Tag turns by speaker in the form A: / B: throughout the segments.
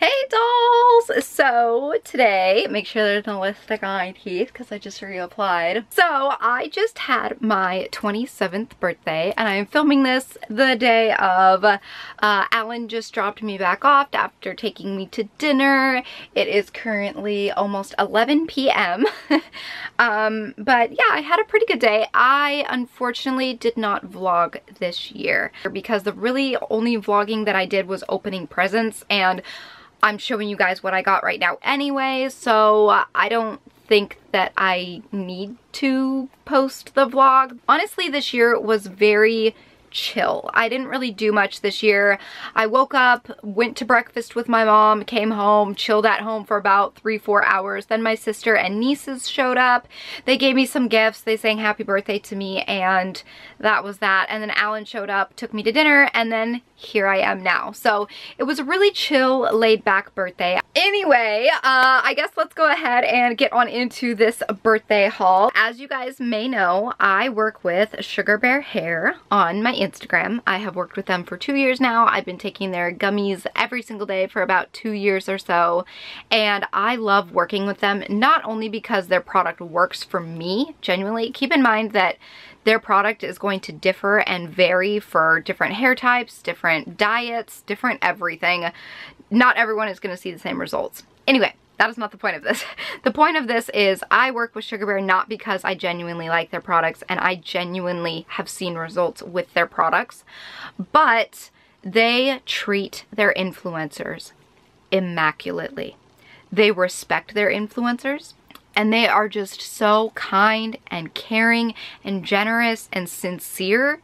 A: Hey dolls! So today, make sure there's no lipstick on my teeth because I just reapplied. So I just had my 27th birthday and I am filming this the day of uh, Alan just dropped me back off after taking me to dinner. It is currently almost 11 p.m. um, but yeah, I had a pretty good day. I unfortunately did not vlog this year because the really only vlogging that I did was opening presents and I'm showing you guys what I got right now anyway, so I don't think that I need to post the vlog. Honestly, this year was very chill. I didn't really do much this year. I woke up, went to breakfast with my mom, came home, chilled at home for about three, four hours. Then my sister and nieces showed up. They gave me some gifts. They sang happy birthday to me and that was that. And then Alan showed up, took me to dinner, and then here I am now. So it was a really chill, laid back birthday. Anyway, uh, I guess let's go ahead and get on into this birthday haul. As you guys may know, I work with Sugar Bear Hair on my Instagram. I have worked with them for two years now. I've been taking their gummies every single day for about two years or so. And I love working with them, not only because their product works for me, genuinely. Keep in mind that their product is going to differ and vary for different hair types, different diets, different everything. Not everyone is going to see the same results. Anyway, that is not the point of this. The point of this is I work with Sugar Bear not because I genuinely like their products and I genuinely have seen results with their products, but they treat their influencers immaculately. They respect their influencers and they are just so kind and caring and generous and sincere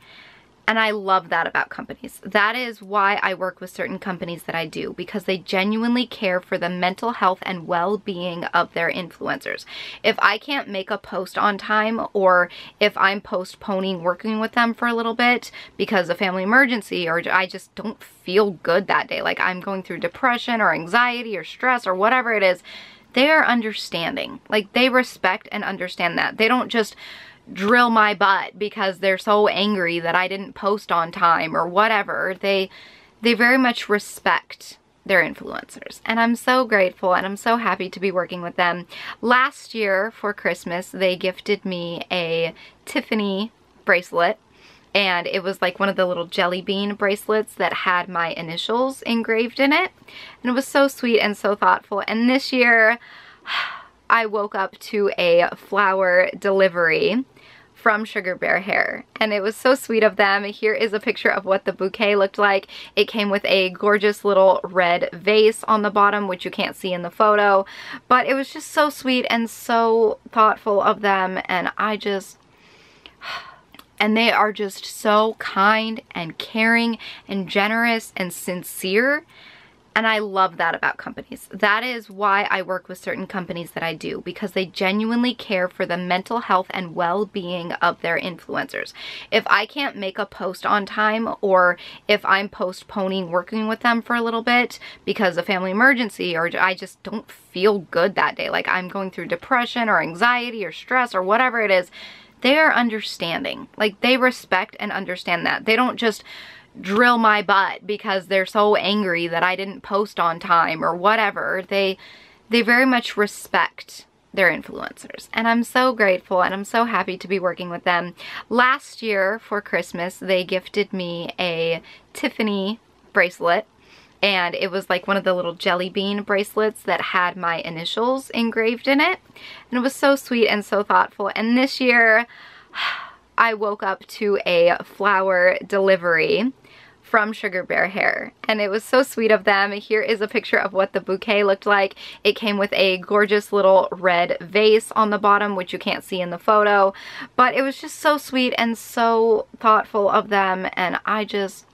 A: and I love that about companies. That is why I work with certain companies that I do because they genuinely care for the mental health and well-being of their influencers. If I can't make a post on time or if I'm postponing working with them for a little bit because of family emergency or I just don't feel good that day, like I'm going through depression or anxiety or stress or whatever it is, they are understanding. Like they respect and understand that. They don't just drill my butt because they're so angry that I didn't post on time or whatever. They they very much respect their influencers and I'm so grateful and I'm so happy to be working with them. Last year for Christmas they gifted me a Tiffany bracelet and it was like one of the little jelly bean bracelets that had my initials engraved in it. And it was so sweet and so thoughtful. And this year I woke up to a flower delivery from Sugar Bear Hair. And it was so sweet of them. Here is a picture of what the bouquet looked like. It came with a gorgeous little red vase on the bottom which you can't see in the photo. But it was just so sweet and so thoughtful of them. And I just and they are just so kind and caring and generous and sincere and I love that about companies. That is why I work with certain companies that I do because they genuinely care for the mental health and well-being of their influencers. If I can't make a post on time or if I'm postponing working with them for a little bit because of family emergency or I just don't feel good that day, like I'm going through depression or anxiety or stress or whatever it is, they are understanding. Like they respect and understand that. They don't just drill my butt because they're so angry that I didn't post on time or whatever. They they very much respect their influencers and I'm so grateful and I'm so happy to be working with them. Last year for Christmas they gifted me a Tiffany bracelet and it was like one of the little jelly bean bracelets that had my initials engraved in it. And it was so sweet and so thoughtful. And this year I woke up to a flower delivery from Sugar Bear Hair. And it was so sweet of them. Here is a picture of what the bouquet looked like. It came with a gorgeous little red vase on the bottom which you can't see in the photo. But it was just so sweet and so thoughtful of them. And I just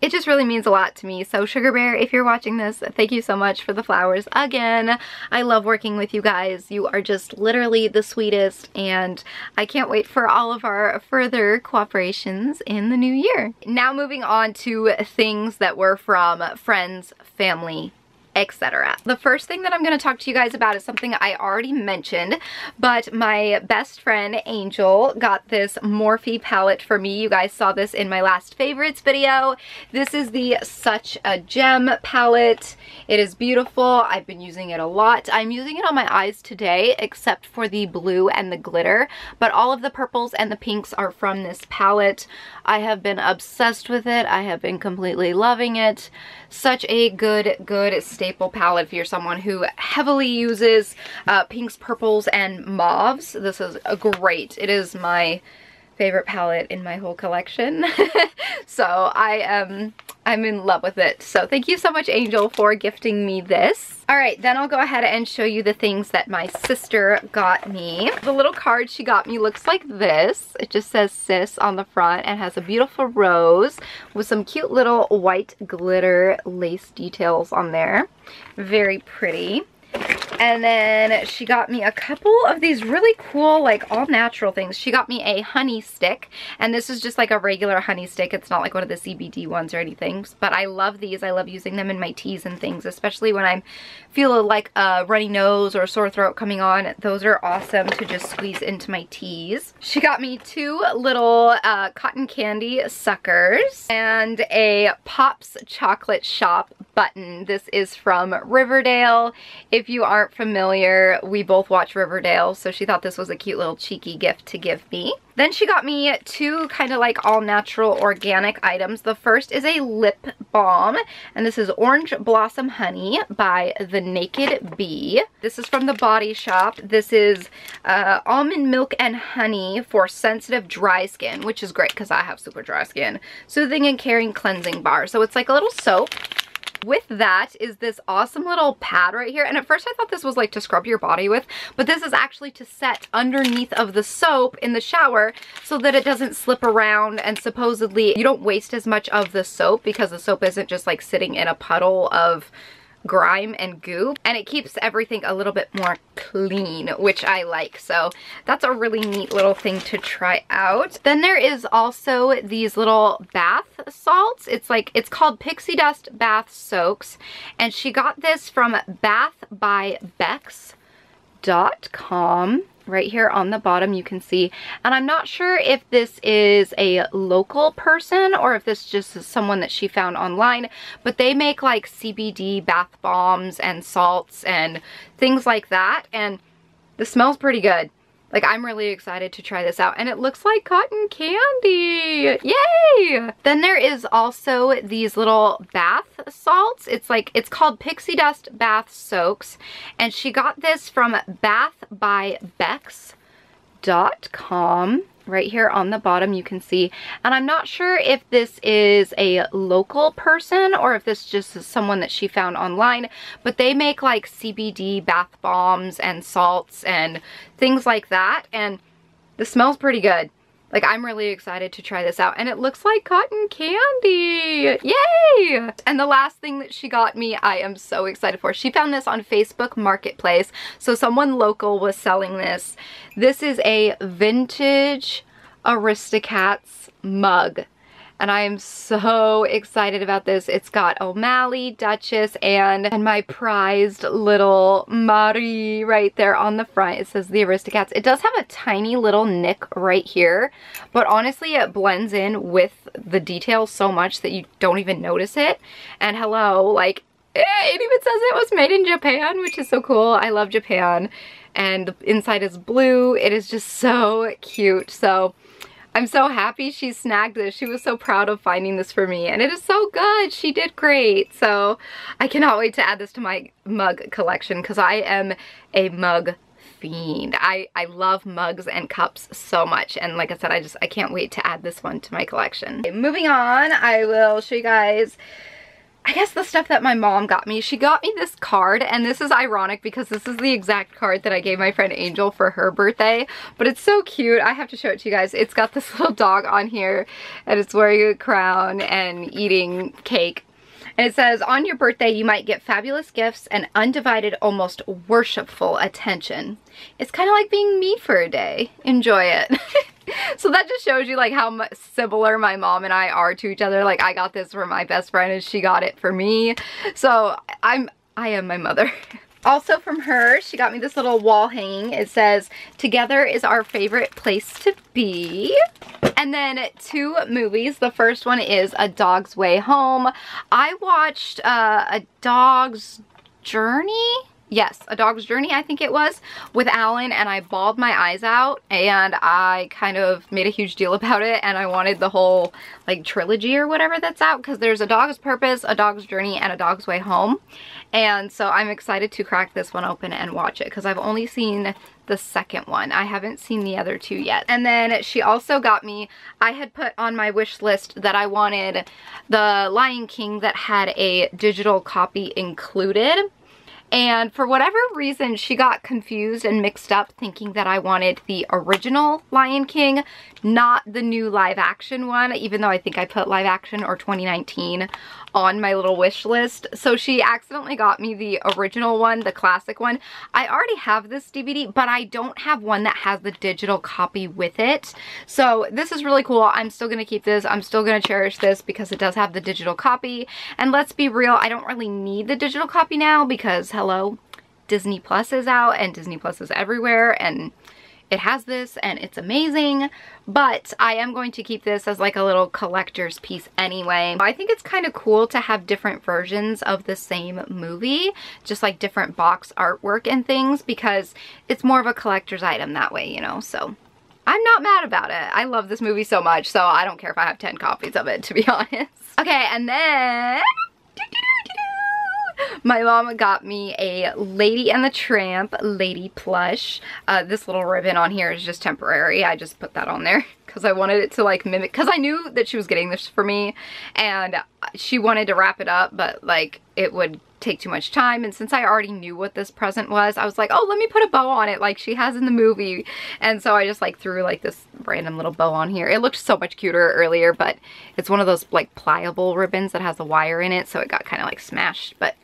A: it just really means a lot to me. So Sugar Bear, if you're watching this, thank you so much for the flowers again. I love working with you guys. You are just literally the sweetest and I can't wait for all of our further cooperations in the new year. Now moving on to things that were from friends, family, etc. The first thing that I'm going to talk to you guys about is something I already mentioned, but my best friend Angel got this Morphe palette for me. You guys saw this in my last favorites video. This is the Such a Gem palette. It is beautiful. I've been using it a lot. I'm using it on my eyes today, except for the blue and the glitter, but all of the purples and the pinks are from this palette. I have been obsessed with it. I have been completely loving it. Such a good, good staple palette if you're someone who heavily uses uh, pinks, purples, and mauves. This is a great. It is my favorite palette in my whole collection. so I am I'm in love with it. So thank you so much Angel for gifting me this. All right, then I'll go ahead and show you the things that my sister got me. The little card she got me looks like this. It just says sis on the front and has a beautiful rose with some cute little white glitter lace details on there. Very pretty. And then she got me a couple of these really cool, like all natural things. She got me a honey stick, and this is just like a regular honey stick. It's not like one of the CBD ones or anything, but I love these. I love using them in my teas and things, especially when I'm feeling like a runny nose or sore throat coming on. Those are awesome to just squeeze into my teas. She got me two little uh, cotton candy suckers and a Pops Chocolate Shop button. This is from Riverdale. If you aren't familiar, we both watch Riverdale, so she thought this was a cute little cheeky gift to give me. Then she got me two kind of like all natural organic items. The first is a lip balm, and this is Orange Blossom Honey by The Naked Bee. This is from The Body Shop. This is uh, almond milk and honey for sensitive dry skin, which is great because I have super dry skin. Soothing and caring cleansing bar. So it's like a little soap with that is this awesome little pad right here. And at first I thought this was like to scrub your body with, but this is actually to set underneath of the soap in the shower so that it doesn't slip around and supposedly you don't waste as much of the soap because the soap isn't just like sitting in a puddle of grime and goop and it keeps everything a little bit more clean which I like. So that's a really neat little thing to try out. Then there is also these little bath salts. It's like it's called pixie dust bath soaks and she got this from bath by right here on the bottom you can see. And I'm not sure if this is a local person or if this just is someone that she found online but they make like CBD bath bombs and salts and things like that and this smells pretty good like I'm really excited to try this out and it looks like cotton candy. Yay! Then there is also these little bath salts. It's like, it's called Pixie Dust Bath Soaks and she got this from Bath by Bex.com right here on the bottom you can see. And I'm not sure if this is a local person or if this just is someone that she found online but they make like CBD bath bombs and salts and things like that and this smells pretty good like I'm really excited to try this out and it looks like cotton candy. Yay! And the last thing that she got me, I am so excited for. She found this on Facebook Marketplace. So someone local was selling this. This is a vintage Aristocats mug and I am so excited about this. It's got O'Malley, Duchess, and, and my prized little Marie right there on the front. It says the Aristocats. It does have a tiny little nick right here, but honestly it blends in with the details so much that you don't even notice it. And hello, like, it even says it was made in Japan, which is so cool. I love Japan. And the inside is blue. It is just so cute. So I'm so happy she snagged this. She was so proud of finding this for me and it is so good. She did great. So I cannot wait to add this to my mug collection because I am a mug fiend. I, I love mugs and cups so much and like I said I just I can't wait to add this one to my collection. Okay, moving on I will show you guys I guess the stuff that my mom got me, she got me this card and this is ironic because this is the exact card that I gave my friend Angel for her birthday, but it's so cute. I have to show it to you guys. It's got this little dog on here and it's wearing a crown and eating cake. And it says, on your birthday, you might get fabulous gifts and undivided, almost worshipful attention. It's kind of like being me for a day. Enjoy it. so that just shows you like how similar my mom and I are to each other. Like I got this for my best friend and she got it for me. So I'm I am my mother. Also from her, she got me this little wall hanging. It says, together is our favorite place to be. And then two movies. The first one is A Dog's Way Home. I watched uh, A Dog's Journey yes, A Dog's Journey, I think it was, with Alan, and I bawled my eyes out, and I kind of made a huge deal about it, and I wanted the whole, like, trilogy or whatever that's out, because there's A Dog's Purpose, A Dog's Journey, and A Dog's Way Home, and so I'm excited to crack this one open and watch it, because I've only seen the second one. I haven't seen the other two yet. And then she also got me, I had put on my wish list that I wanted the Lion King that had a digital copy included. And for whatever reason, she got confused and mixed up thinking that I wanted the original Lion King, not the new live action one, even though I think I put live action or 2019 on my little wish list. So she accidentally got me the original one, the classic one. I already have this DVD, but I don't have one that has the digital copy with it. So this is really cool. I'm still going to keep this. I'm still going to cherish this because it does have the digital copy. And let's be real, I don't really need the digital copy now because, hello, Disney Plus is out and Disney Plus is everywhere and it has this and it's amazing, but I am going to keep this as like a little collector's piece anyway. I think it's kind of cool to have different versions of the same movie, just like different box artwork and things because it's more of a collector's item that way, you know, so I'm not mad about it. I love this movie so much, so I don't care if I have 10 copies of it, to be honest. Okay, and then my mom got me a Lady and the Tramp Lady plush. Uh, this little ribbon on here is just temporary. I just put that on there because I wanted it to like mimic, because I knew that she was getting this for me and she wanted to wrap it up, but like it would take too much time and since I already knew what this present was I was like oh let me put a bow on it like she has in the movie and so I just like threw like this random little bow on here it looked so much cuter earlier but it's one of those like pliable ribbons that has a wire in it so it got kind of like smashed but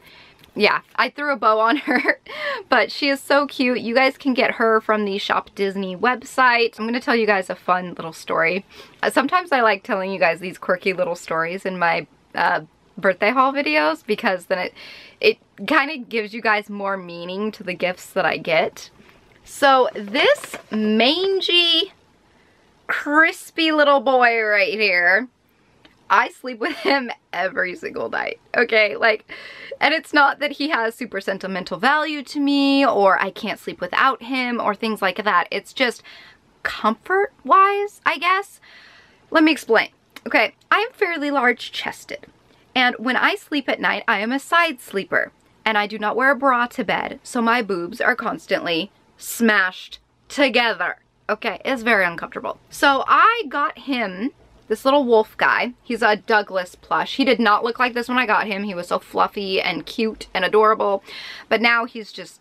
A: yeah, I threw a bow on her, but she is so cute. You guys can get her from the Shop Disney website. I'm going to tell you guys a fun little story. Uh, sometimes I like telling you guys these quirky little stories in my uh, birthday haul videos because then it, it kind of gives you guys more meaning to the gifts that I get. So this mangy, crispy little boy right here I sleep with him every single night, okay? Like, and it's not that he has super sentimental value to me or I can't sleep without him or things like that. It's just comfort-wise, I guess. Let me explain. Okay, I am fairly large-chested. And when I sleep at night, I am a side sleeper. And I do not wear a bra to bed, so my boobs are constantly smashed together. Okay, it's very uncomfortable. So I got him this little wolf guy. He's a Douglas plush. He did not look like this when I got him. He was so fluffy and cute and adorable. But now he's just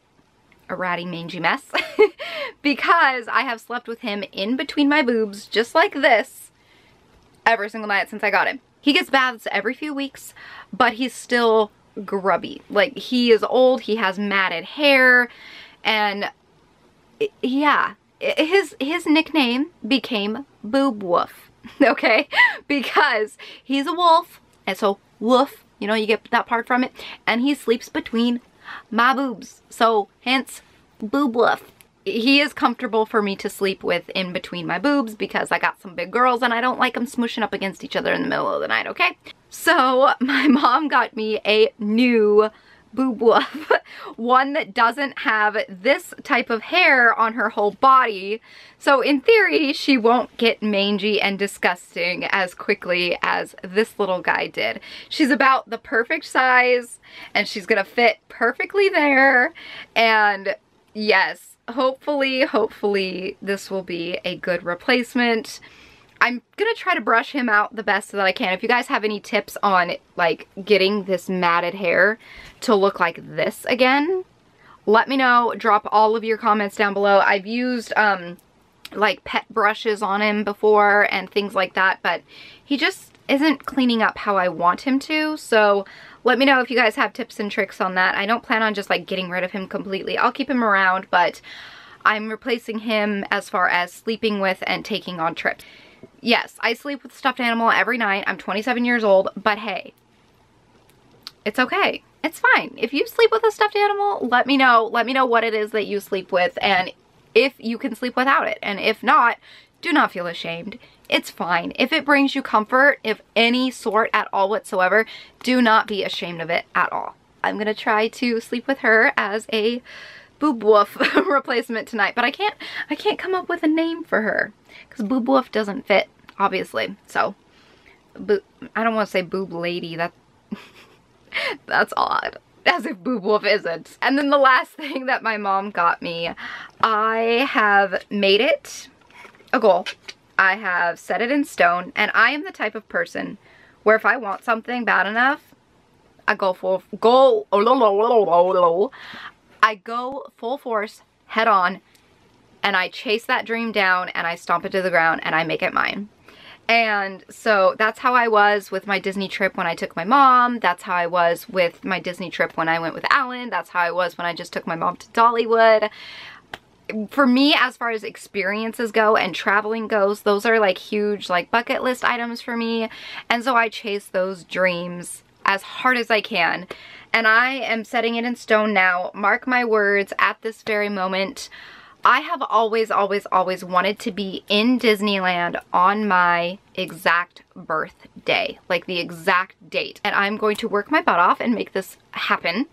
A: a ratty mangy mess because I have slept with him in between my boobs just like this every single night since I got him. He gets baths every few weeks, but he's still grubby. Like he is old, he has matted hair, and yeah, his his nickname became Boob Wolf okay? Because he's a wolf, and so wolf, you know, you get that part from it, and he sleeps between my boobs. So hence, boob wolf. He is comfortable for me to sleep with in between my boobs because I got some big girls and I don't like them smushing up against each other in the middle of the night, okay? So my mom got me a new boob woof. One that doesn't have this type of hair on her whole body. So in theory, she won't get mangy and disgusting as quickly as this little guy did. She's about the perfect size and she's gonna fit perfectly there. And yes, hopefully, hopefully this will be a good replacement. I'm gonna try to brush him out the best that I can. If you guys have any tips on like getting this matted hair to look like this again, let me know. Drop all of your comments down below. I've used um, like pet brushes on him before and things like that, but he just isn't cleaning up how I want him to. So let me know if you guys have tips and tricks on that. I don't plan on just like getting rid of him completely. I'll keep him around, but I'm replacing him as far as sleeping with and taking on trips. Yes, I sleep with stuffed animal every night. I'm 27 years old, but hey, it's okay. It's fine. If you sleep with a stuffed animal, let me know. Let me know what it is that you sleep with and if you can sleep without it. And if not, do not feel ashamed. It's fine. If it brings you comfort, if any sort at all whatsoever, do not be ashamed of it at all. I'm gonna try to sleep with her as a boob wolf replacement tonight, but I can't, I can't come up with a name for her because boob wolf doesn't fit, obviously. So, I don't want to say boob lady. That that's odd as if boob wolf isn't. And then the last thing that my mom got me, I have made it a goal. I have set it in stone and I am the type of person where if I want something bad enough, I go full, go, I go full force, head on, and I chase that dream down and I stomp it to the ground and I make it mine. And so that's how I was with my Disney trip when I took my mom. That's how I was with my Disney trip when I went with Alan. That's how I was when I just took my mom to Dollywood. For me, as far as experiences go and traveling goes, those are like huge like bucket list items for me. And so I chase those dreams as hard as I can. And I am setting it in stone now. Mark my words, at this very moment, I have always, always, always wanted to be in Disneyland on my exact birthday, like the exact date. And I'm going to work my butt off and make this happen.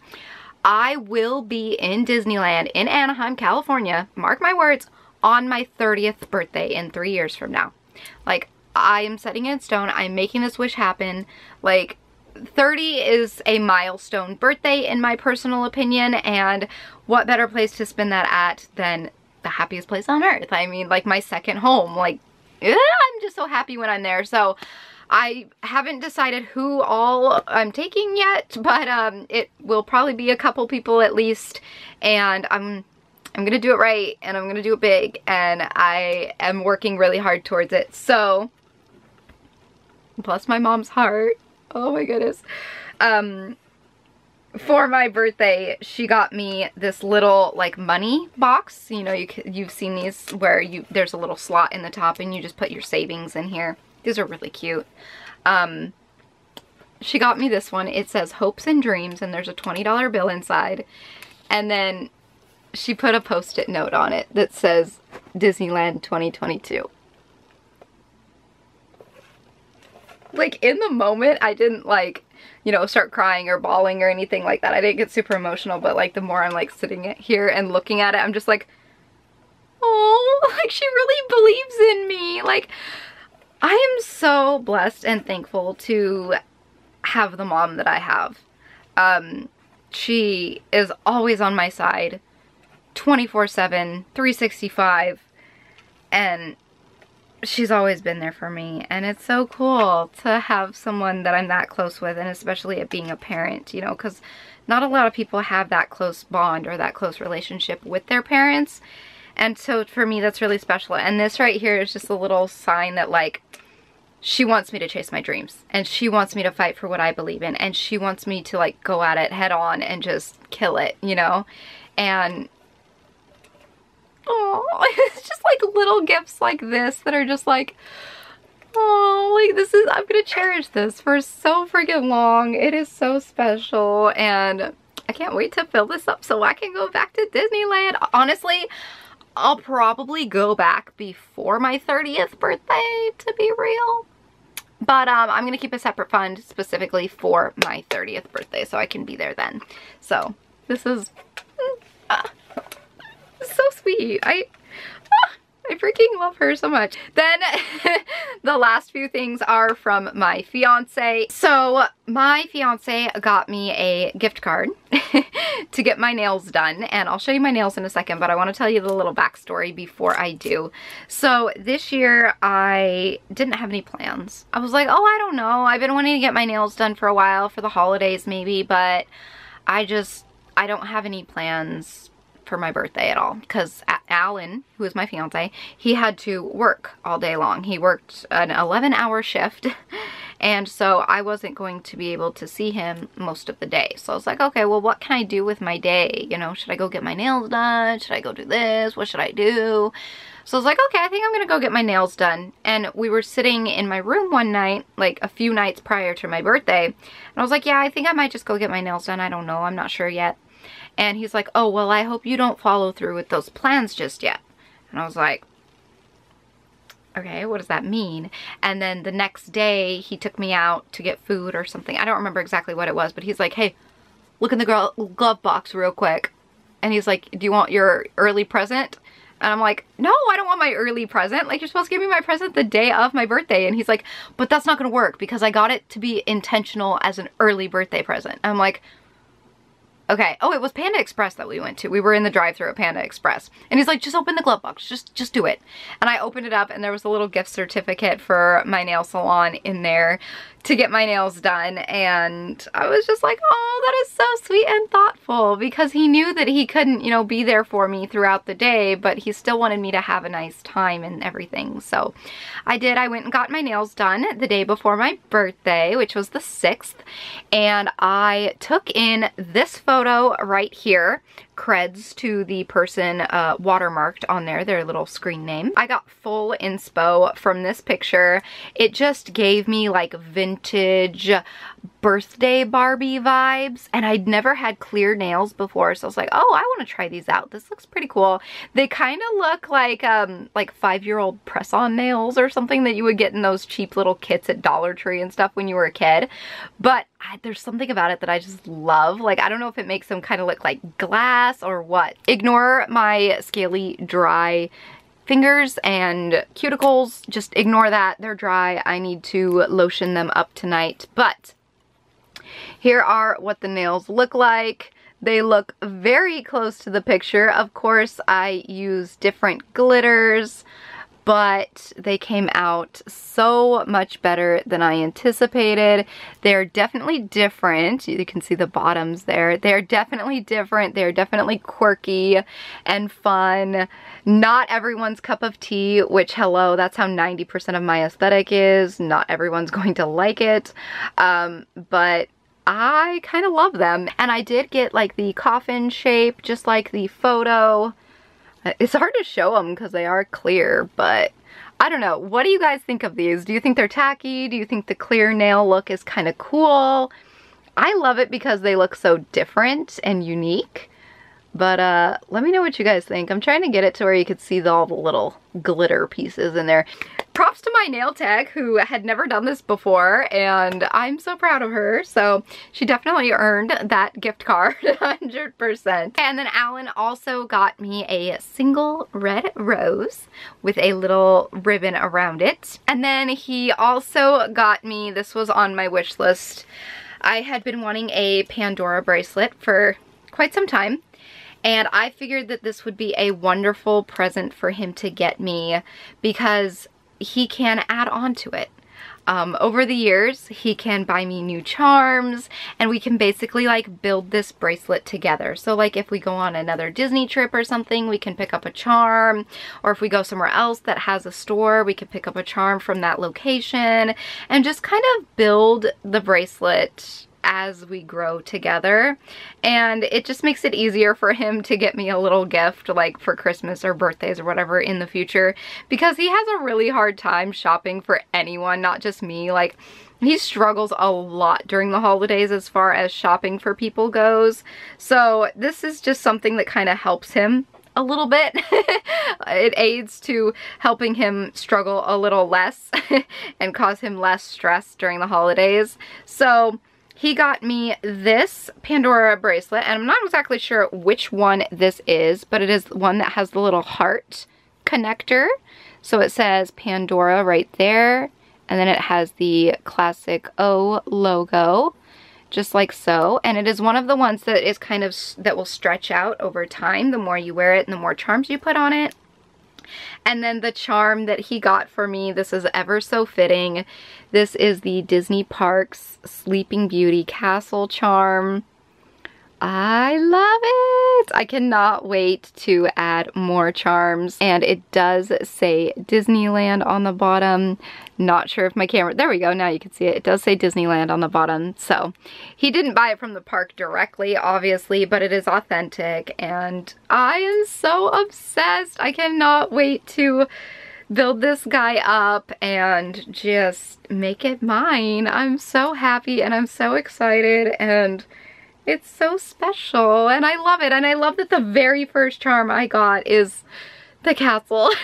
A: I will be in Disneyland in Anaheim, California, mark my words, on my 30th birthday in three years from now. Like, I am setting it in stone. I'm making this wish happen. Like, 30 is a milestone birthday in my personal opinion and what better place to spend that at than the happiest place on earth. I mean, like my second home. Like, I'm just so happy when I'm there. So I haven't decided who all I'm taking yet, but um, it will probably be a couple people at least. And I'm I'm gonna do it right and I'm gonna do it big and I am working really hard towards it. So, bless my mom's heart. Oh my goodness. Um, for my birthday, she got me this little like money box. You know, you you've seen these where you there's a little slot in the top and you just put your savings in here. These are really cute. Um, she got me this one. It says hopes and dreams and there's a $20 bill inside. And then she put a post-it note on it that says Disneyland 2022. Like in the moment, I didn't like you know, start crying or bawling or anything like that. I didn't get super emotional, but like the more I'm like sitting here and looking at it, I'm just like, oh, like she really believes in me. Like I am so blessed and thankful to have the mom that I have. Um, she is always on my side 24-7, 365, and she's always been there for me and it's so cool to have someone that I'm that close with and especially at being a parent you know because not a lot of people have that close bond or that close relationship with their parents and so for me that's really special and this right here is just a little sign that like she wants me to chase my dreams and she wants me to fight for what I believe in and she wants me to like go at it head on and just kill it you know and oh, it's just like little gifts like this that are just like, oh, like this is, I'm gonna cherish this for so freaking long. It is so special and I can't wait to fill this up so I can go back to Disneyland. Honestly, I'll probably go back before my 30th birthday to be real. But um, I'm going to keep a separate fund specifically for my 30th birthday so I can be there then. So this is... Uh, so sweet. I, ah, I freaking love her so much. Then the last few things are from my fiance. So my fiance got me a gift card to get my nails done and I'll show you my nails in a second but I want to tell you the little backstory before I do. So this year I didn't have any plans. I was like oh I don't know I've been wanting to get my nails done for a while for the holidays maybe but I just I don't have any plans for my birthday at all because Alan, who is my fiance, he had to work all day long. He worked an 11 hour shift and so I wasn't going to be able to see him most of the day. So I was like, okay, well, what can I do with my day? You know, should I go get my nails done? Should I go do this? What should I do? So I was like, okay, I think I'm gonna go get my nails done. And we were sitting in my room one night, like a few nights prior to my birthday. And I was like, yeah, I think I might just go get my nails done. I don't know, I'm not sure yet. And he's like, oh, well, I hope you don't follow through with those plans just yet. And I was like, okay, what does that mean? And then the next day he took me out to get food or something. I don't remember exactly what it was, but he's like, hey, look in the glove box real quick. And he's like, do you want your early present? And I'm like, no, I don't want my early present. Like, you're supposed to give me my present the day of my birthday. And he's like, but that's not gonna work because I got it to be intentional as an early birthday present. I'm like, Okay. Oh, it was Panda Express that we went to. We were in the drive-thru at Panda Express. And he's like, just open the glove box. Just, just do it. And I opened it up and there was a little gift certificate for my nail salon in there to get my nails done and I was just like, oh, that is so sweet and thoughtful because he knew that he couldn't, you know, be there for me throughout the day, but he still wanted me to have a nice time and everything. So I did. I went and got my nails done the day before my birthday, which was the 6th, and I took in this photo right here creds to the person uh, watermarked on there, their little screen name. I got full inspo from this picture. It just gave me like vintage birthday Barbie vibes and I'd never had clear nails before so I was like oh I want to try these out this looks pretty cool they kind of look like um like five-year-old press-on nails or something that you would get in those cheap little kits at Dollar Tree and stuff when you were a kid but I, there's something about it that I just love like I don't know if it makes them kind of look like glass or what? Ignore my scaly dry fingers and cuticles. Just ignore that. They're dry. I need to lotion them up tonight. But here are what the nails look like. They look very close to the picture. Of course, I use different glitters, but they came out so much better than I anticipated. They're definitely different. You can see the bottoms there. They're definitely different. They're definitely quirky and fun. Not everyone's cup of tea, which hello, that's how 90% of my aesthetic is. Not everyone's going to like it, um, but I kind of love them. And I did get like the coffin shape, just like the photo. It's hard to show them because they are clear, but I don't know. What do you guys think of these? Do you think they're tacky? Do you think the clear nail look is kind of cool? I love it because they look so different and unique. But uh, let me know what you guys think. I'm trying to get it to where you could see the, all the little glitter pieces in there. Props to my nail tech who had never done this before and I'm so proud of her. So she definitely earned that gift card 100%. And then Alan also got me a single red rose with a little ribbon around it. And then he also got me, this was on my wish list, I had been wanting a Pandora bracelet for quite some time and I figured that this would be a wonderful present for him to get me because he can add on to it. Um, over the years, he can buy me new charms and we can basically like build this bracelet together. So like if we go on another Disney trip or something, we can pick up a charm or if we go somewhere else that has a store, we can pick up a charm from that location and just kind of build the bracelet as we grow together and it just makes it easier for him to get me a little gift like for Christmas or birthdays or whatever in the future because he has a really hard time shopping for anyone not just me like he struggles a lot during the holidays as far as shopping for people goes so this is just something that kind of helps him a little bit. it aids to helping him struggle a little less and cause him less stress during the holidays. So he got me this Pandora bracelet, and I'm not exactly sure which one this is, but it is one that has the little heart connector. So it says Pandora right there, and then it has the classic O logo, just like so. And it is one of the ones that is kind of, that will stretch out over time the more you wear it and the more charms you put on it. And then the charm that he got for me, this is ever so fitting. This is the Disney Parks Sleeping Beauty Castle charm. I love it. I cannot wait to add more charms. And it does say Disneyland on the bottom. Not sure if my camera, there we go, now you can see it. It does say Disneyland on the bottom. So he didn't buy it from the park directly, obviously, but it is authentic. And I am so obsessed. I cannot wait to build this guy up and just make it mine. I'm so happy and I'm so excited and it's so special and I love it. And I love that the very first charm I got is the castle.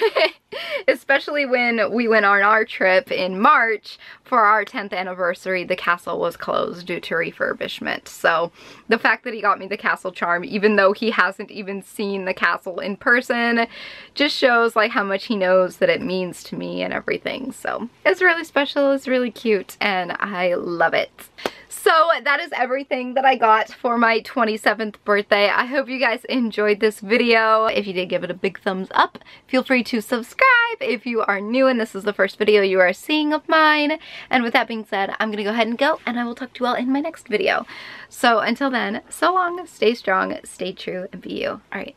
A: Especially when we went on our trip in March for our 10th anniversary, the castle was closed due to refurbishment. So the fact that he got me the castle charm, even though he hasn't even seen the castle in person, just shows like how much he knows that it means to me and everything. So it's really special, it's really cute, and I love it. So that is everything that I got for my 27th birthday. I hope you guys enjoyed this video. If you did, give it a big thumbs up. Feel free to subscribe if you are new and this is the first video you are seeing of mine. And with that being said, I'm gonna go ahead and go and I will talk to you all in my next video. So until then, so long, stay strong, stay true, and be you. All right,